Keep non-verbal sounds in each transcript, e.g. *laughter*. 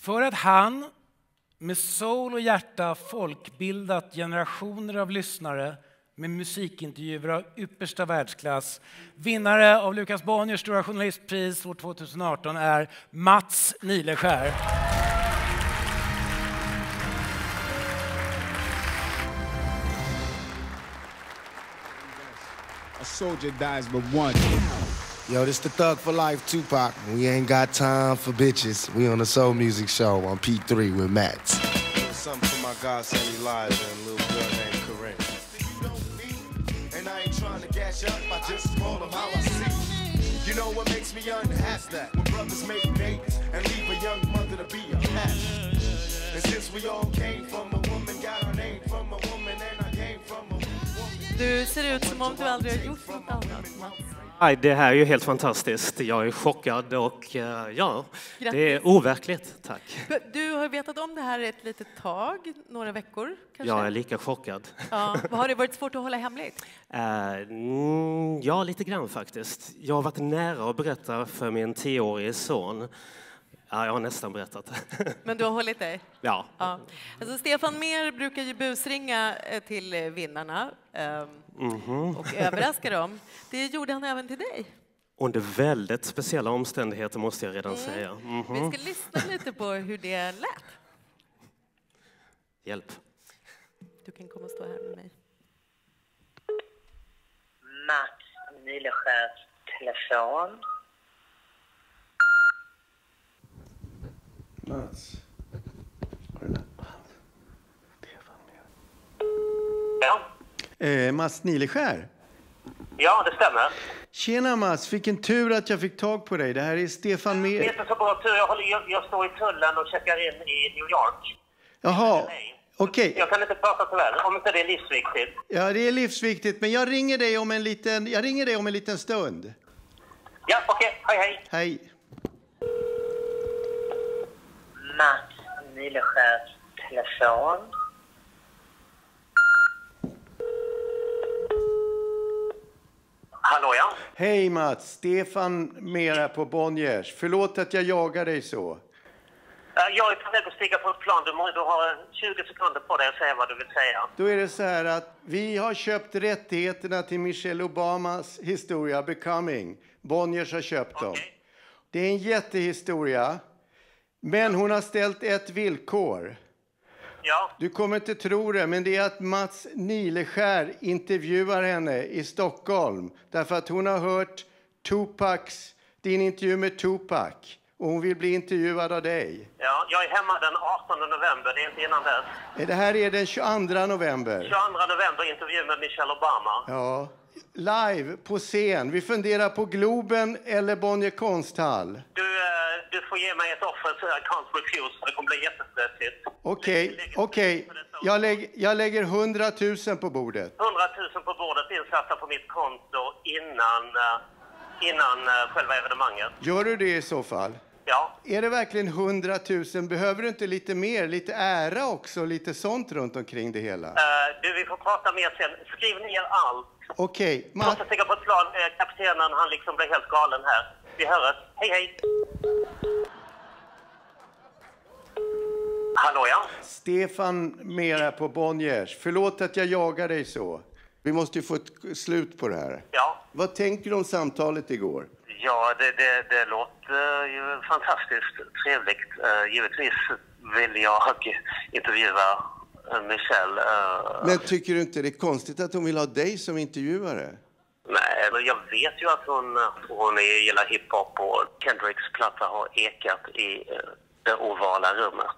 För att han med soul och hjärta folkbildat generationer av lyssnare med musikintervjuer av yppersta världsklass. Vinnare av Lukas Bonniers Stora Journalistpris år 2018 är Mats Nileskär. Soldier dies but once. Yo, this the Thug for Life Tupac. We ain't got time for bitches. We on the Soul Music Show on P3 with Matt. Something for my godson Elijah and little girl named Corinne. And I ain't trying to gash up, I just call them how I see. You know what makes me unhappy? that when brothers make babies and leave a young mother to be a passion. And since we all Du ser ut som om du aldrig har gjort något annat, Mats. Nej, det här är ju helt fantastiskt. Jag är chockad och eh, ja, det är overkligt. Tack. Du har vetat om det här ett litet tag, några veckor kanske? Jag är lika chockad. Ja. Har det varit svårt att hålla hemligt? *laughs* Eh, mm, ja, lite grann faktiskt. Jag har varit nära att berätta för min tioårige son. Ja, jag har nästan berättat. *laughs* Men du har hållit dig? Ja. ja. Alltså, Stefan Mer brukar ju busringa eh, till eh, vinnarna ehm, Mhm. och överraska dem. Det gjorde han även till dig. Under väldigt speciella omständigheter måste jag redan Mm. säga. Mhm. Vi ska lyssna lite på hur det lät. Hjälp. Du kan komma och stå här med mig. Mats Nileskärs telefon. Mats. Ja. Eh, Mats Nileskär. ja, det stämmer. Tjena Mats, vilken tur att jag fick tag på dig. Det här är Stefan Det är Mer. inte så bra tur. Jag, håller, jag, jag står i tullen och checkar in i New York. Jaha, okej. Jag kan inte prata tyvärr, om inte det är livsviktigt. Ja, det är livsviktigt, men jag ringer dig om en liten, jag ringer dig om en liten stund. Ja, okej. Hej, hej. Hej. Mats Nileskärs telefon. Hallå, ja. Hej Mats, Stefan Mera på Bonniers. Förlåt att jag jagar dig så. Jag är på väg att stiga på ett plan. Du, har 20 sekunder på dig att säga vad du vill säga. Då är det så här att vi har köpt rättigheterna till Michelle Obamas historia Becoming. Bonniers har köpt dem. Det är en jättehistoria. Men hon har ställt ett villkor. Ja. Du kommer inte tro det, men det är att Mats Nileskär intervjuar henne i Stockholm. Därför att hon har hört Tupacs, din intervju med Tupac. Och hon vill bli intervjuad av dig. Ja, jag är hemma den 18 november, det är inte innan dess. Det här är den 22 november. 22 november, intervju med Michelle Obama. Ja. Live på scen. Vi funderar på Globen eller Bonnier Konsthall. Du får ge mig ett offer så jag can't refuse, det kommer bli jättestressigt. Okej, okej. Jag, lägg, jag lägger 100 000 på bordet. 100 000 på bordet insatta på mitt konto innan, eh, innan eh, själva evenemanget. Gör du det i så fall? Ja. Är det verkligen 100 000? Behöver du inte lite mer? Lite ära också? Lite sånt runt omkring det hela? Eh, du, vi får prata mer sen. Skriv ner allt. Okej, Jag måste stiga på ett plan. Kaptenen, han liksom blir helt galen här. Vi hörs. Hej, hej! Hallå, ja? Stefan Mera på Bonniers. Förlåt att jag jagar dig så. Vi måste ju få ett slut på det här. Ja. Vad tänker du om samtalet igår? Ja, det, det, det låter ju fantastiskt trevligt. Uh, givetvis vill jag *laughs* intervjua eh, Michelle. eh, Men tycker du inte det är konstigt att hon vill ha dig som intervjuare? Nej, men jag vet ju att hon, hon är- gillar hiphop och Kendricks platta har ekat i eh, det ovala rummet.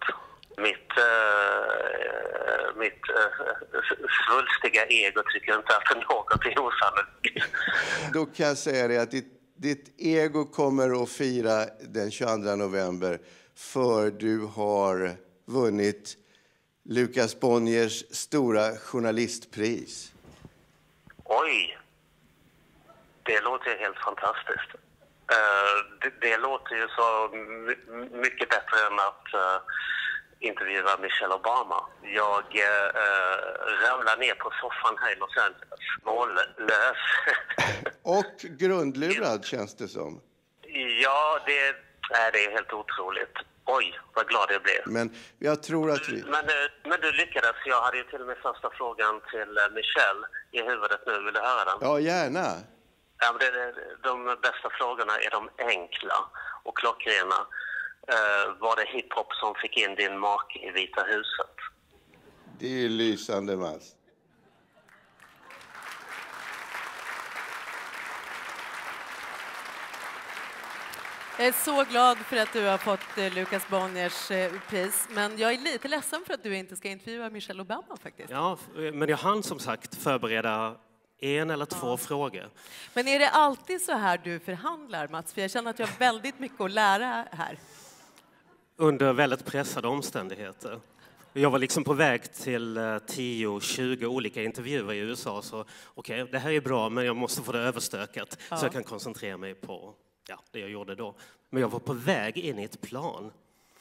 Mitt, eh, mitt eh, svulstiga ego tycker inte att något är osannolikt. *laughs* Då kan jag säga det att ditt, ditt ego kommer att fira den 22 november för du har vunnit Lukas Bonniers stora journalistpris. Oj! Det låter helt fantastiskt. Eh, det, det låter ju så my- mycket bättre än att, uh, intervjua Michelle Obama. Jag eh, ramlade ner på soffan här i Los Angeles, mållös. *laughs* Och grundlurad, känns det som. ja, det, det är helt otroligt. Oj, vad glad jag blev. Men jag tror att vi... Men, eh, men du lyckades. Jag hade ju till och med första frågan till eh, Michelle i huvudet nu. Vill du höra den? Ja, gärna. Ja, men det, de bästa frågorna är de enkla och klockrena. Eh, var det hiphop som fick in din make i Vita huset? Det är lysande, Mats. Jag är så glad för att du har fått eh, Lukas Bonniers eh, pris, men jag är lite ledsen för att du inte ska intervjua Michelle Obama faktiskt. Ja, men jag hann som sagt förbereda en eller två frågor. Men är det alltid så här du förhandlar, Mats? För jag känner att jag har väldigt mycket att lära här. Under väldigt pressade omständigheter. Jag var liksom på väg till eh, 10-20 olika intervjuer i USA, så okej, det här är bra, men jag måste få det överstökat Ja. så jag kan koncentrera mig på ja, det jag gjorde då. Men jag var på väg in i ett plan,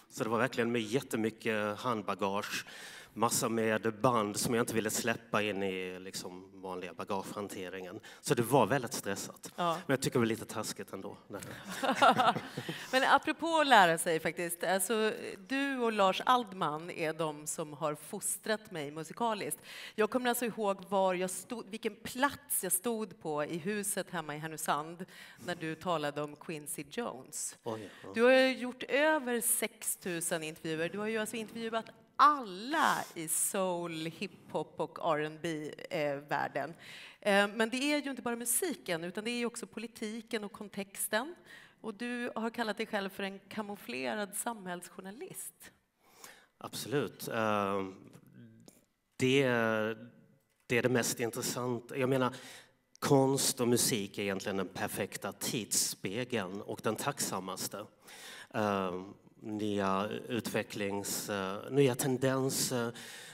så det var verkligen med jättemycket handbagage, massa med band som jag inte ville släppa in i liksom vanliga bagagehanteringen. Så det var väldigt stressat. Ja. Men jag tycker det var lite taskigt ändå. *laughs* Men apropå att lära sig faktiskt, alltså, du och Lars Aldman är de som har fostrat mig musikaliskt. Jag kommer alltså ihåg var jag stod, vilken plats jag stod på i huset hemma i Härnösand när du talade om Quincy Jones. Oj, ja. Du har gjort över 6 000 intervjuer. Du har ju alltså intervjuat alla i soul, hiphop och rb eh, världen eh, Men det är ju inte bara musiken, utan det är också politiken och kontexten. Och du har kallat dig själv för en kamouflerad samhällsjournalist. Absolut. Ehm, det, det är det mest intressanta. Jag menar, konst och musik är egentligen den perfekta tidsspegeln och den tacksammaste. Ehm, Nya utvecklings... Eh, nya tendenser,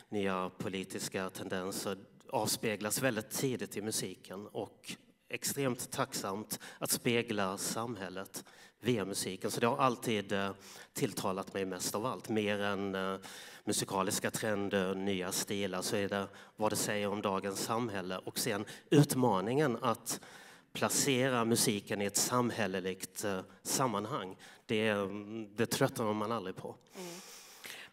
nya politiska tendenser avspeglas väldigt tidigt i musiken och extremt tacksamt att spegla samhället via musiken. Så det har alltid eh, tilltalat mig mest av allt. Mer än eh, musikaliska trender, nya stilar, så är det vad det säger om dagens samhälle. Och sen utmaningen att placera musiken i ett samhälleligt eh, sammanhang. Det, mm, det tröttnar man aldrig på. Mm.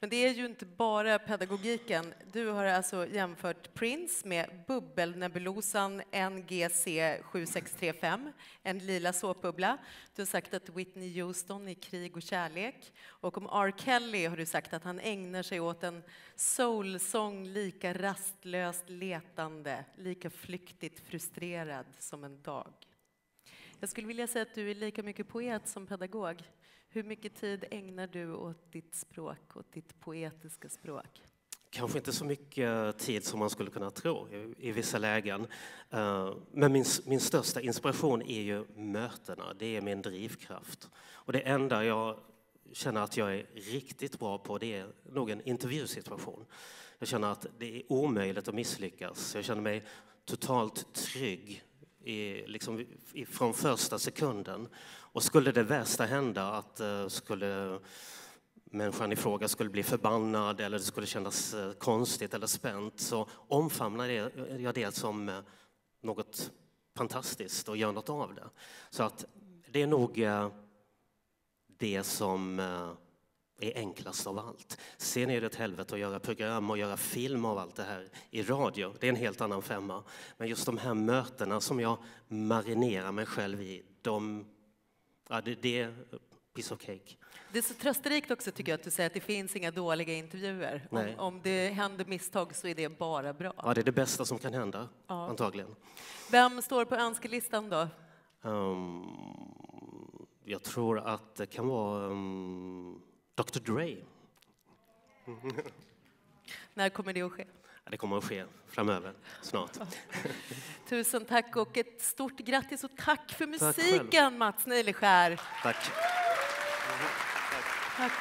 Men det är ju inte bara pedagogiken. Du har alltså jämfört Prince med bubbelnebulosan NGC 7635, en lila såpbubbla. Du har sagt att Whitney Houston är krig och kärlek. Och om R. Kelly har du sagt att han ägnar sig åt en soulsång lika rastlöst letande, lika flyktigt frustrerad som en dag. Jag skulle vilja säga att du är lika mycket poet som pedagog. Hur mycket tid ägnar du åt ditt språk, åt ditt poetiska språk? Kanske inte så mycket tid som man skulle kunna tro i, i vissa lägen. Eh, men min, min största inspiration är ju mötena. Det är min drivkraft. Och det enda jag känner att jag är riktigt bra på det är nog en intervjusituation. Jag känner att det är omöjligt att misslyckas. Jag känner mig totalt trygg i, liksom, i, från första sekunden. Och skulle det värsta hända, att uh, skulle människan i fråga skulle bli förbannad eller det skulle kännas eh, konstigt eller spänt så omfamnar eh, jag det som eh, något fantastiskt och gör något av det. Så att det är nog eh, det som är enklast av allt. Sen är det ett helvete att göra program och göra film av allt det här i radio. Det är en helt annan femma. Men just de här mötena som jag marinerar mig själv i, de, ja, det, det är piece of cake. Det är så trösterikt också tycker jag att du säger att det finns inga dåliga intervjuer. Om, om det händer misstag så är det bara bra. Ja, det är det bästa som kan hända, Ja. antagligen. Vem står på önskelistan då? Ehm, jag tror att det kan vara um, Dr Dre. *laughs* När kommer det att ske? Det kommer att ske framöver, snart. Tusen tack och ett stort grattis och tack för Tack musiken Mats Nileskär. Tack. Tack.